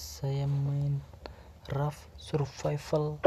saya main rough survival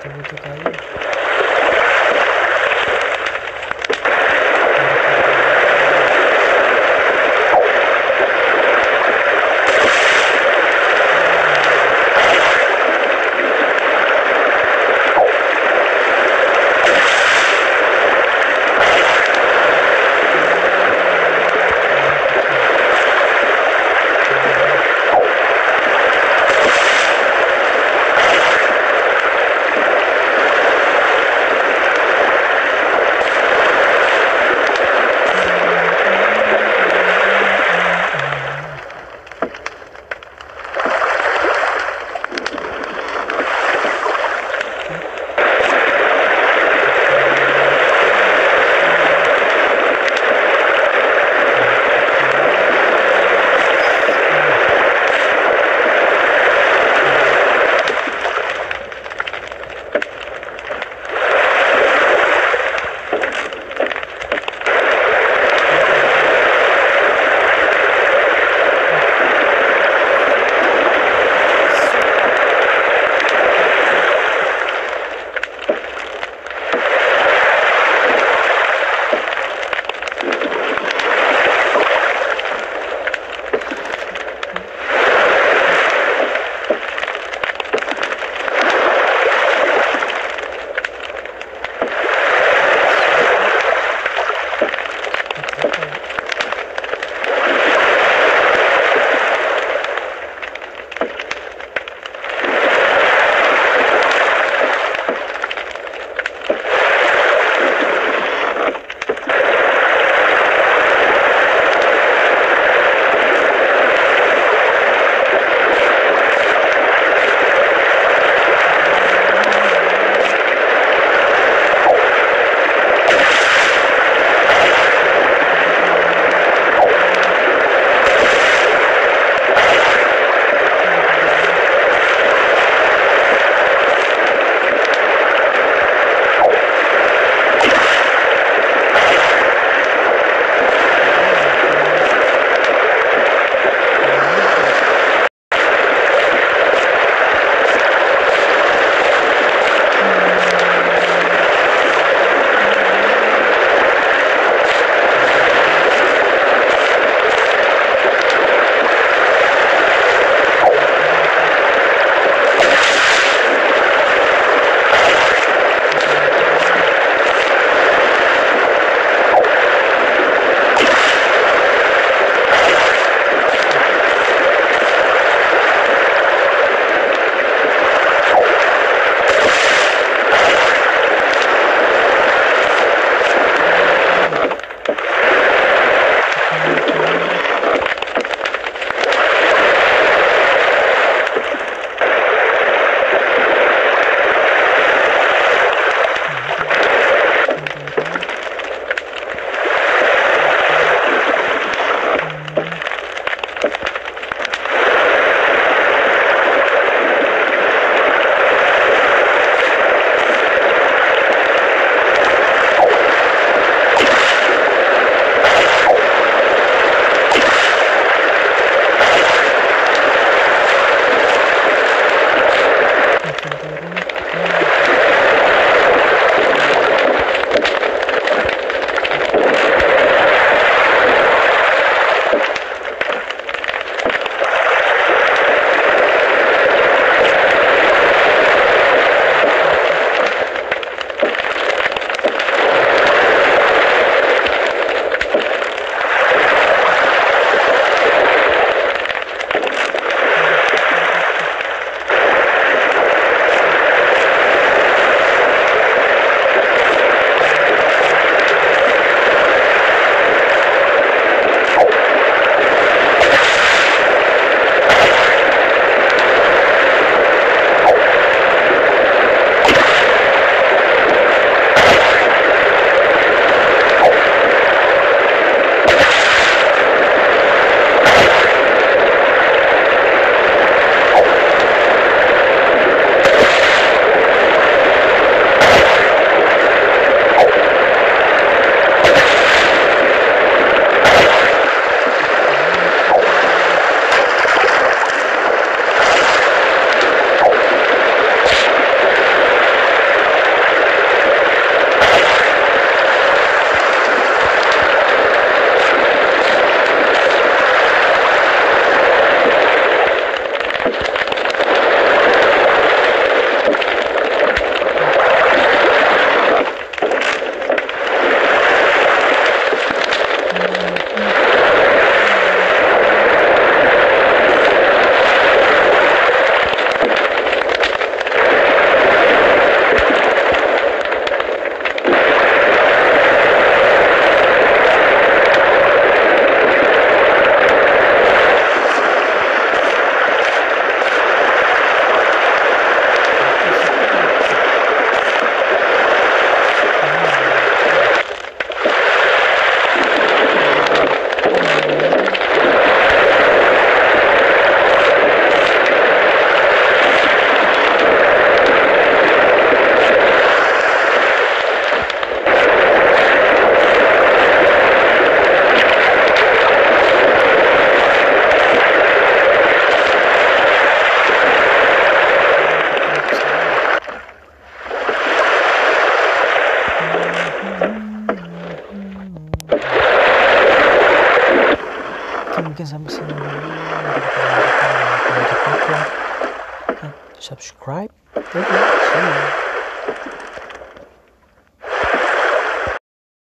Coba itu. Sampai sini dulu subscribe. Okay, see you.